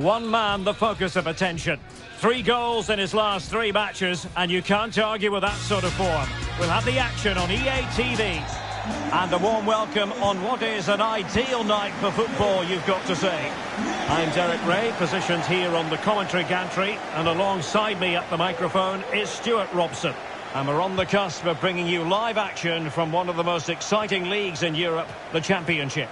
One man the focus of attention. Three goals in his last three matches, and you can't argue with that sort of form. We'll have the action on EA TV. And a warm welcome on what is an ideal night for football, you've got to say. I'm Derek Ray, positioned here on the commentary gantry, and alongside me at the microphone is Stuart Robson. And we're on the cusp of bringing you live action from one of the most exciting leagues in Europe, the Championship.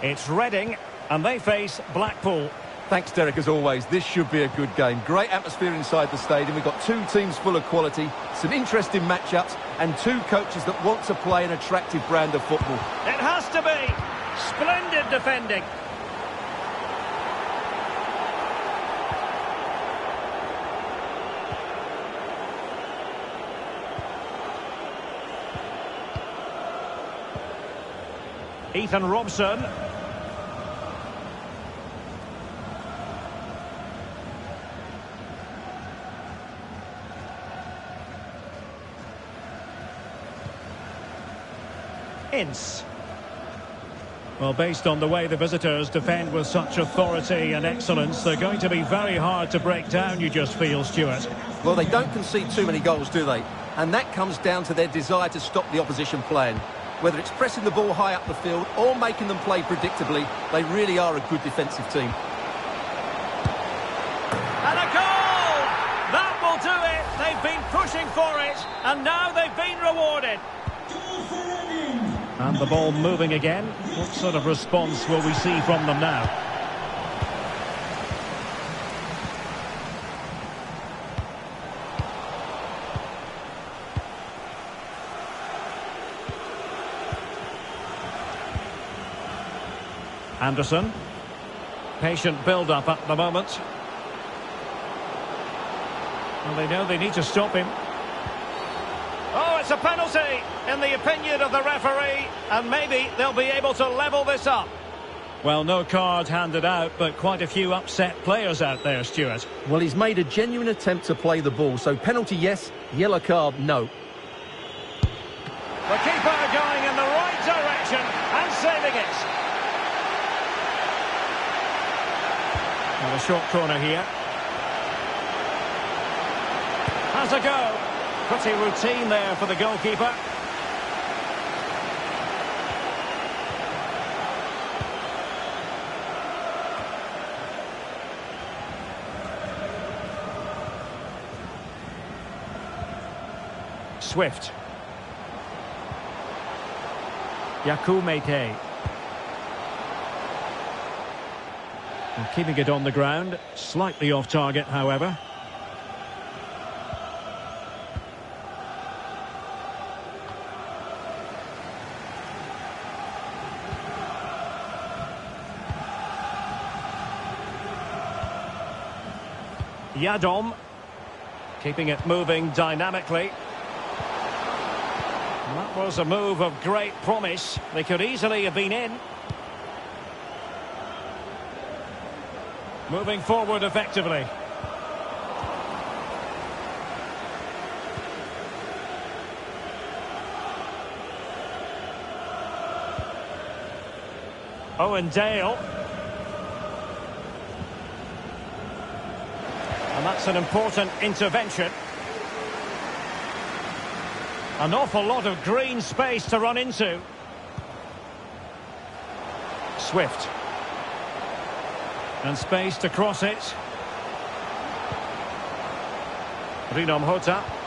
It's Reading, and they face Blackpool. Thanks, Derek, as always. This should be a good game. Great atmosphere inside the stadium. We've got two teams full of quality, some interesting matchups, and two coaches that want to play an attractive brand of football. It has to be. Splendid defending. Ethan Robson. Ince. Well, based on the way the visitors defend with such authority and excellence, they're going to be very hard to break down, you just feel, Stuart. Well, they don't concede too many goals, do they? And that comes down to their desire to stop the opposition playing. Whether it's pressing the ball high up the field or making them play predictably, they really are a good defensive team. The ball moving again. What sort of response will we see from them now? Anderson. Patient build-up at the moment. And they know they need to stop him. It's a penalty in the opinion of the referee, and maybe they'll be able to level this up. Well, no card handed out, but quite a few upset players out there, Stuart. Well, he's made a genuine attempt to play the ball, so penalty yes, yellow card no. The keeper going in the right direction and saving it. And a short corner here. Has a go. Pretty routine there for the goalkeeper. Swift. And keeping it on the ground, slightly off target, however. Yiadom, keeping it moving dynamically. And that was a move of great promise. They could easily have been in. Moving forward effectively. Owen Dale. And that's an important intervention. An awful lot of green space to run into. Swift. And space to cross it. Rinomhota.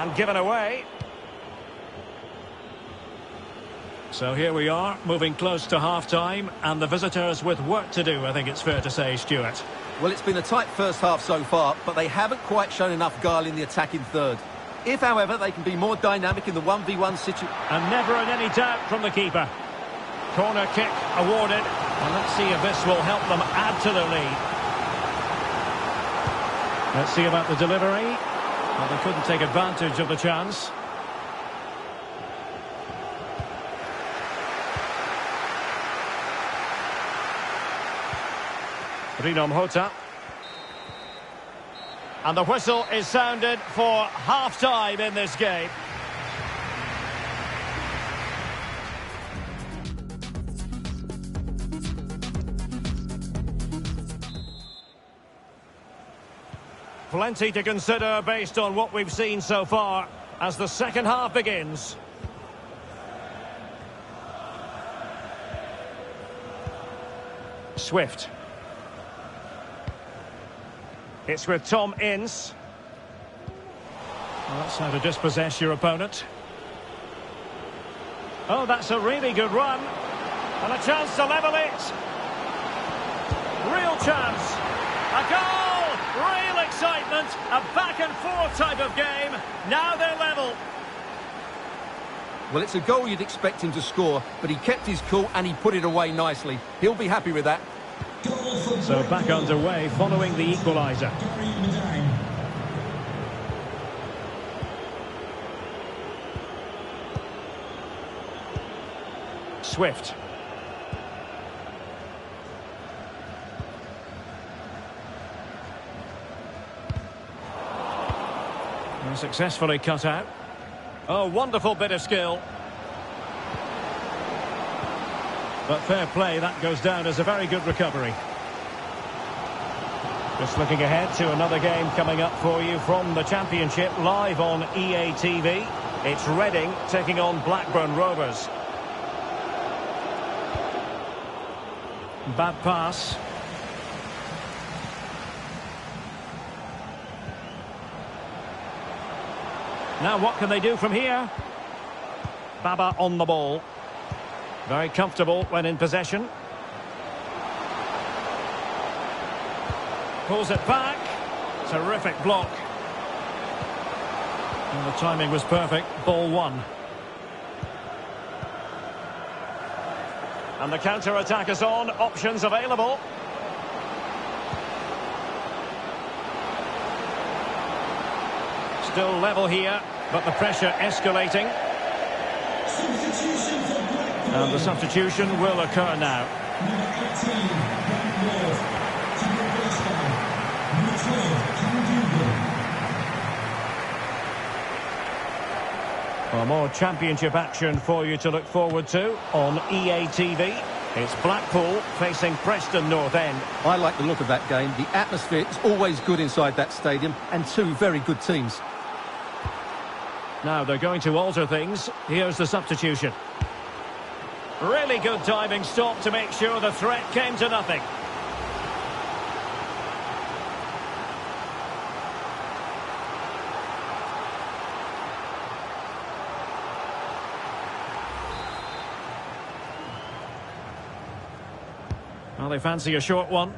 And given away. So here we are, moving close to half-time, and the visitors with work to do, I think it's fair to say, Stuart. Well, it's been a tight first half so far, but they haven't quite shown enough guile in the attacking third. If, however, they can be more dynamic in the 1v1 situation... And never in any doubt from the keeper. Corner kick awarded, and let's see if this will help them add to the lead. Let's see about the delivery. Well, they couldn't take advantage of the chance. Rinomhota. And the whistle is sounded for half-time in this game. Plenty to consider based on what we've seen so far as the second half begins. Swift. It's with Tom Ince. Well, that's how to dispossess your opponent. Oh, that's a really good run. And a chance to level it. Real chance. A goal! Real excitement. A back and forth type of game. Now they're level. Well, it's a goal you'd expect him to score, but he kept his cool and he put it away nicely. He'll be happy with that. So back underway following the equaliser. Swift. And successfully cut out. Oh, wonderful bit of skill. But fair play, that goes down as a very good recovery. Just looking ahead to another game coming up for you from the Championship, live on EA TV. It's Reading taking on Blackburn Rovers. Bad pass. Now what can they do from here? Baba on the ball. Very comfortable when in possession. Pulls it back. Terrific block. And the timing was perfect. Ball one. And the counter-attack is on. Options available. Still level here, but the pressure escalating. And the substitution will occur now. Well, more championship action for you to look forward to on EA TV. It's Blackpool facing Preston North End. I like the look of that game. The atmosphere is always good inside that stadium and two very good teams. Now they're going to alter things. Here's the substitution. Really good diving stop to make sure the threat came to nothing. Well, they fancy a short one.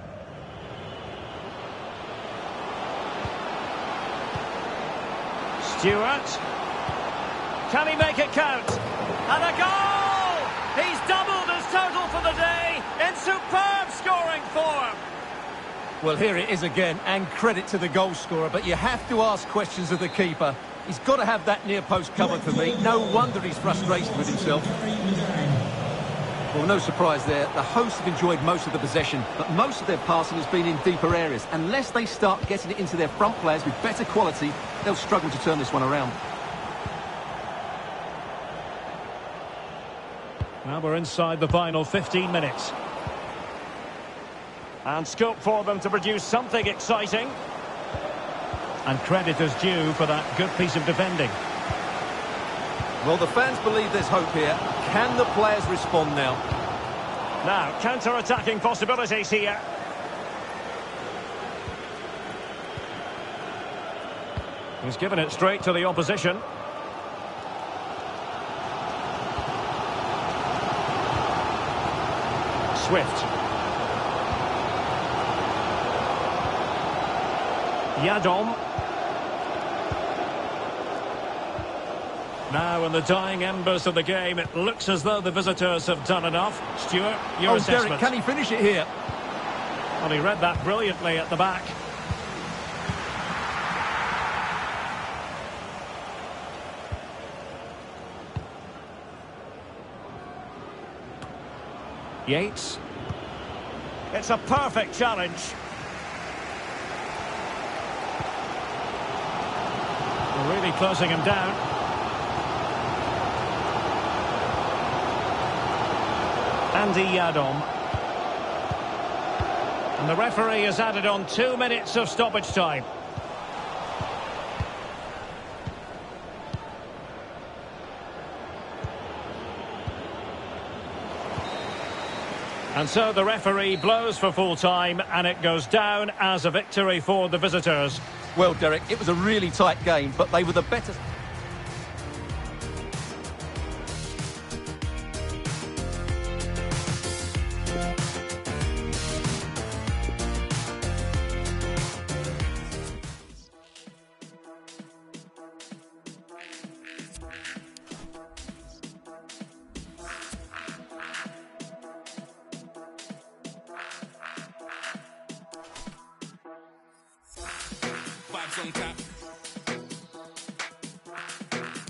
Stuart. Can he make it count? And a goal! He's doubled his total for the day in superb scoring form. Well, here it is again, and credit to the goal scorer, but you have to ask questions of the keeper. He's got to have that near post covered for me. No wonder he's frustrated with himself. Well, no surprise there. The hosts have enjoyed most of the possession, but most of their passing has been in deeper areas. Unless they start getting it into their front players with better quality, they'll struggle to turn this one around. Now we're inside the final 15 minutes. And scope for them to produce something exciting. And credit is due for that good piece of defending. Well, the fans believe there's hope here. Can the players respond now? Now, counter-attacking possibilities here. He's given it straight to the opposition. Swift. Yiadom. Now, in the dying embers of the game, it looks as though the visitors have done enough. Stuart, your oh, assessment. Derek, can he finish it here? Well, he read that brilliantly at the back. Yates. It's a perfect challenge. really closing him down. Andy Yiadom. And the referee has added on two minutes of stoppage time. And so the referee blows for full time and it goes down as a victory for the visitors. Well, Derek, it was a really tight game, but they were the better... Vibes on tap.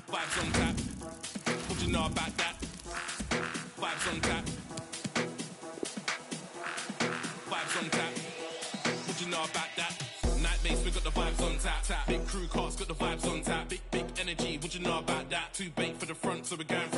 Vibes on tap. What you know about that? Vibes on tap. Vibes on tap. What you know about that? Night base, we got the vibes on tap. tap. Big crew cars got the vibes on tap. Big, big energy, what you know about that? Too bait for the front, so we're going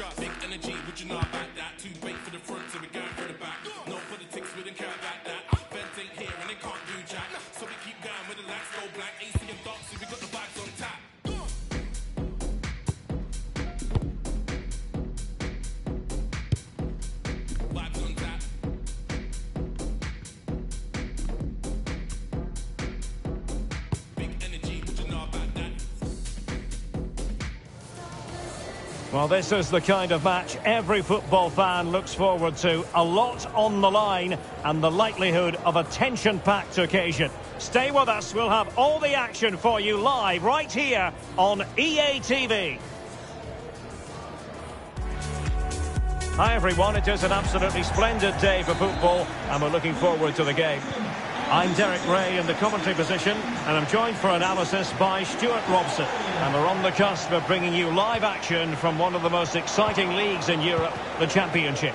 Big energy, would you know about that? Too big for the front, so we're going through the back. No politics, we don't care about that. Feds ain't here and they can't do jack. Well, this is the kind of match every football fan looks forward to. A lot on the line and the likelihood of a tension-packed occasion. Stay with us. We'll have all the action for you live right here on EA TV. Hi, everyone. It is an absolutely splendid day for football, and we're looking forward to the game. I'm Derek Ray in the commentary position, and I'm joined for analysis by Stuart Robson. And we're on the cusp of bringing you live action from one of the most exciting leagues in Europe, the Championship.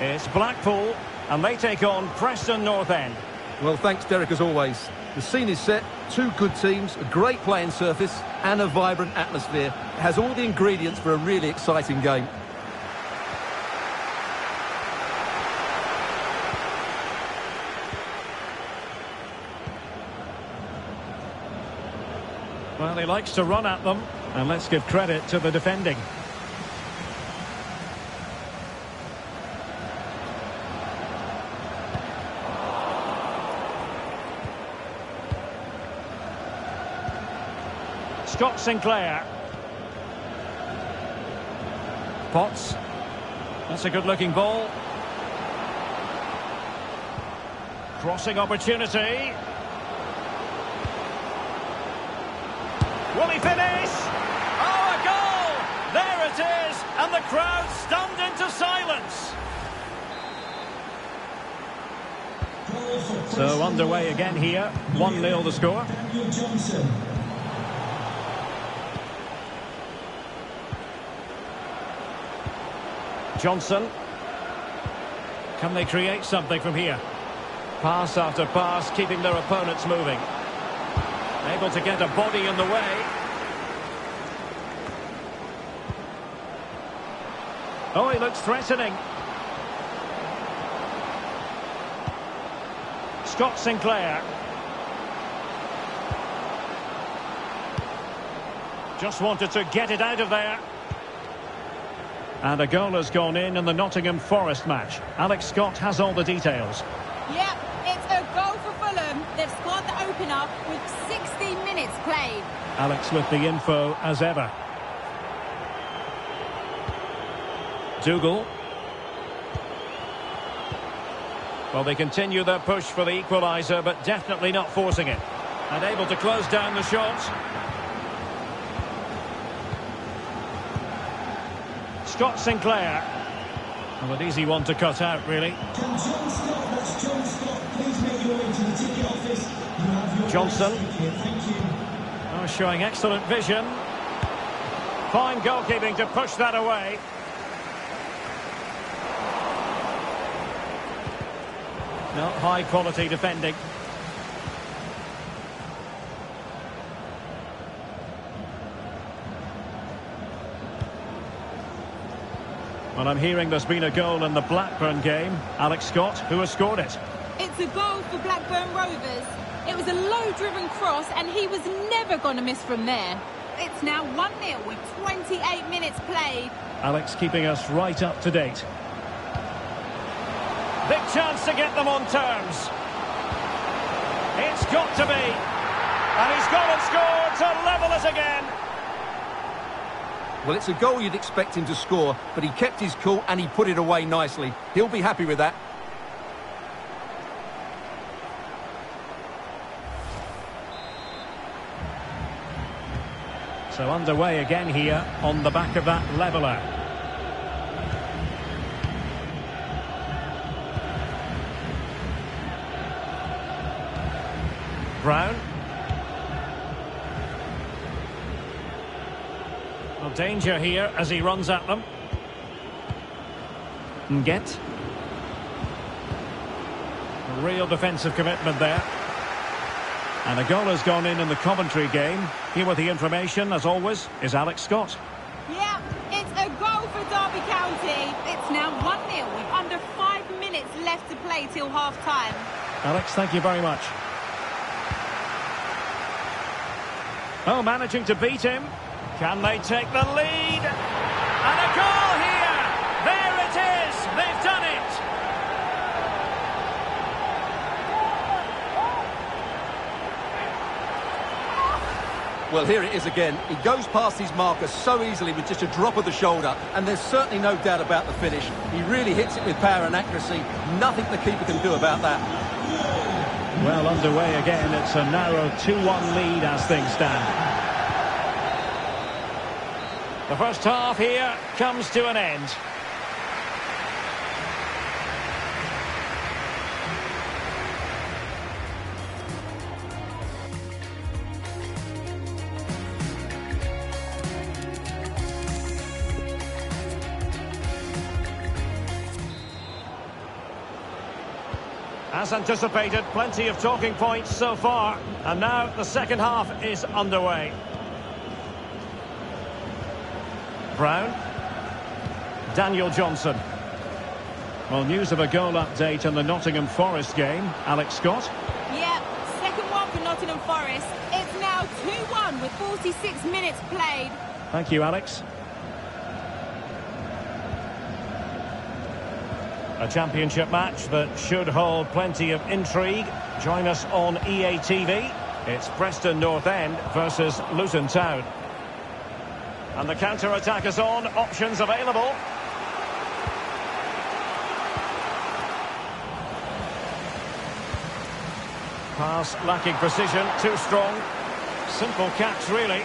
It's Blackpool, and they take on Preston North End. Well, thanks, Derek, as always. The scene is set, two good teams, a great playing surface, and a vibrant atmosphere. It has all the ingredients for a really exciting game. He likes to run at them, and let's give credit to the defending. Scott Sinclair. Potts. That's a good-looking ball. Crossing opportunity. Will he finish? Oh, a goal! There it is, and the crowd stunned into silence. So underway again here. 1-0 the score. Johnson. Johnson. Can they create something from here? Pass after pass, keeping their opponents moving. Able to get a body in the way. Oh, he looks threatening. Scott Sinclair. Just wanted to get it out of there. And a goal has gone in in the Nottingham Forest match. Alex Scott has all the details. Yep, it's a goal for Fulham. They've scored the opener with 60 minutes played. Alex with the info as ever. Dougal. Well, they continue their push for the equaliser, but definitely not forcing it. And able to close down the shots. Scott Sinclair. Well, an easy one to cut out, really. Johnson. Thank you. Oh, showing excellent vision. Fine goalkeeping to push that away. Not high quality defending. Well, I'm hearing there's been a goal in the Blackburn game. Alex Scott, who has scored it? It's a goal for Blackburn Rovers. It was a low-driven cross, and he was never going to miss from there. It's now 1-0 with 28 minutes played. Alex keeping us right up to date. Big chance to get them on terms. It's got to be. And he's gone and scored to level us again. Well, it's a goal you'd expect him to score, but he kept his cool and he put it away nicely. He'll be happy with that. So underway again here on the back of that leveller. Browne. Danger here as he runs at them. And get. Real defensive commitment there. And a goal has gone in in the Coventry game. Here with the information, as always, is Alex Scott. Yeah, it's a goal for Derby County. It's now 1-0 with under five minutes left to play till half-time. Alex, thank you very much. Oh, managing to beat him. Can they take the lead? And a goal here! There it is! They've done it! Well, here it is again. He goes past his marker so easily with just a drop of the shoulder, and there's certainly no doubt about the finish. He really hits it with power and accuracy. Nothing the keeper can do about that. Well, underway again. It's a narrow 2-1 lead as things stand. The first half here comes to an end. As anticipated, plenty of talking points so far. And now the second half is underway. Browne. Daniel Johnson. Well, news of a goal update in the Nottingham Forest game. Alex Scott. Yep, second one for Nottingham Forest. It's now 2-1 with 46 minutes played. Thank you, Alex. A championship match that should hold plenty of intrigue. Join us on EA TV. It's Preston North End versus Luton Town. And the counter-attack is on. Options available. Pass lacking precision. Too strong. Simple catch, really.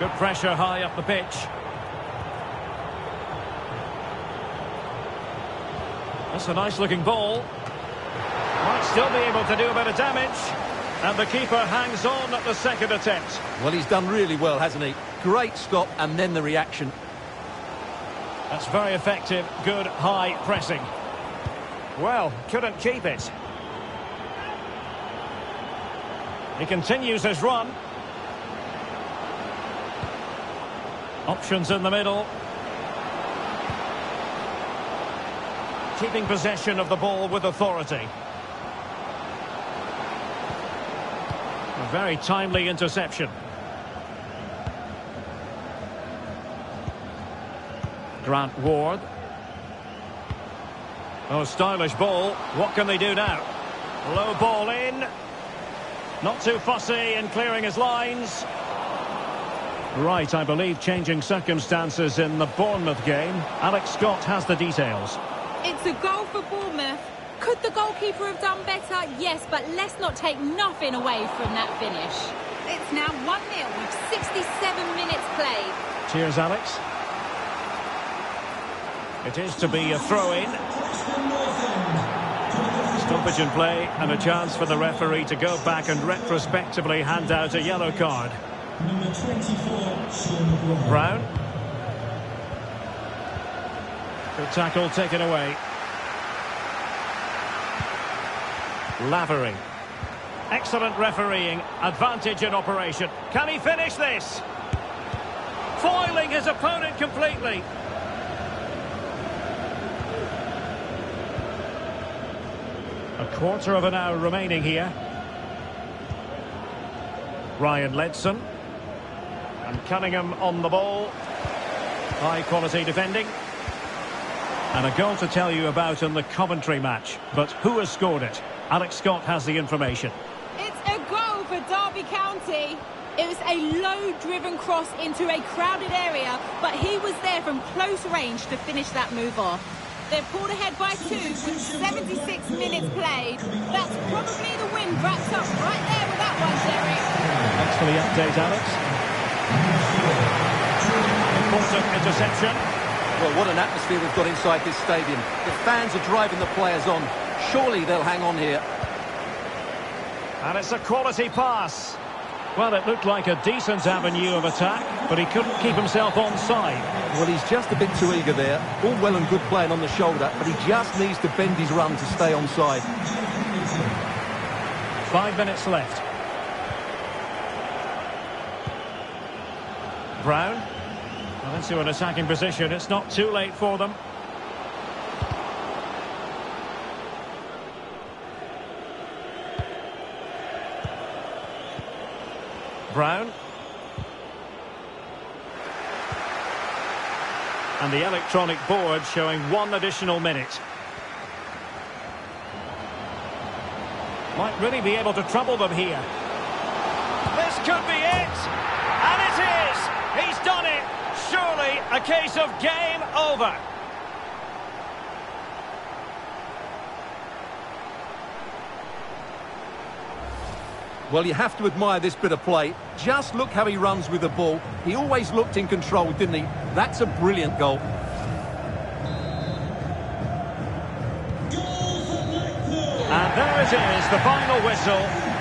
Good pressure high up the pitch. That's a nice looking ball. Might still be able to do a bit of damage. And the keeper hangs on at the second attempt. Well, he's done really well, hasn't he? Great stop and then the reaction. That's very effective. Good high pressing. Well, couldn't keep it. He continues his run. Options in the middle. Keeping possession of the ball with authority. Very timely interception. Grant Ward. Oh, stylish ball. What can they do now? Low ball in. Not too fussy in clearing his lines. Right, I believe changing circumstances in the Bournemouth game. Alex Scott has the details. It's a goal for Bournemouth. Could the goalkeeper have done better? Yes, but let's not take nothing away from that finish. It's now 1-0 with 67 minutes played. Cheers, Alex. It is to be a throw-in. Stoppage in play and a chance for the referee to go back and retrospectively hand out a yellow card. Number 24, Sean Maguire. Browne. Good tackle taken away. Lavery. Excellent refereeing. Advantage in operation. Can he finish this? Foiling his opponent completely. A quarter of an hour remaining here. Ryan Ledson. And Cunningham on the ball. High quality defending. And a goal to tell you about in the Coventry match. But who has scored it? Alex Scott has the information. It's a goal for Derby County. It was a low-driven cross into a crowded area, but he was there from close range to finish that move off. They've pulled ahead by two with 76 minutes played. That's probably the win wrapped up right there with that one, Derek. Thanks for the update, Alex. Important interception. Well, what an atmosphere we've got inside this stadium. The fans are driving the players on. Surely they'll hang on here. And it's a quality pass. Well, it looked like a decent avenue of attack, but he couldn't keep himself onside. Well, he's just a bit too eager there. All well and good playing on the shoulder, but he just needs to bend his run to stay onside. Five minutes left. Browne. Well, into an attacking position. It's not too late for them. Browne. And the electronic board showing one additional minute. Might really be able to trouble them here. This could be it! And it is! He's done it! Surely a case of game over. Well, you have to admire this bit of play. Just look how he runs with the ball. He always looked in control, didn't he? That's a brilliant goal. And there it is, the final whistle.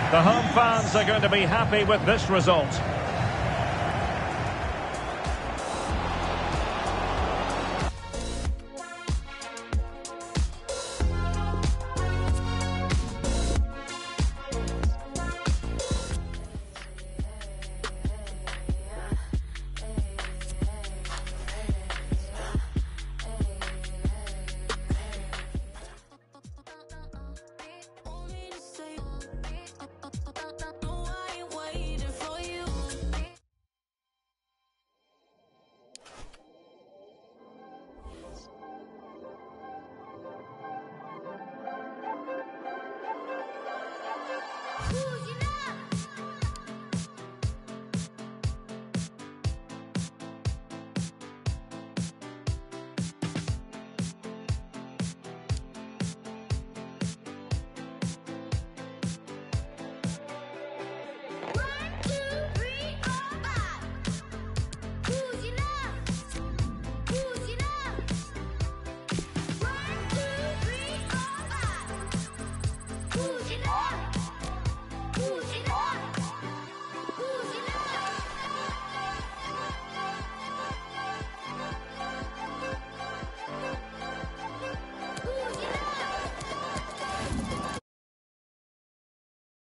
The home fans are going to be happy with this result.